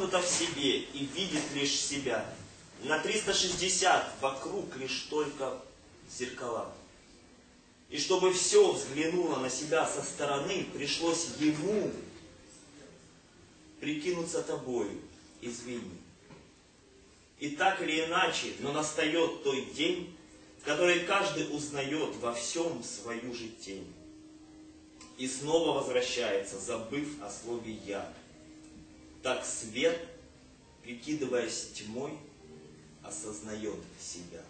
замкнуто в себе и видит лишь себя. На 360 вокруг лишь только зеркала. И чтобы все взглянуло на себя со стороны, пришлось ему прикинуться тобою, извини. И так или иначе, но настает той день, в который каждый узнает во всем свою же тень. И снова возвращается, забыв о слове «я». Так свет, прикидываясь тьмой, осознает себя.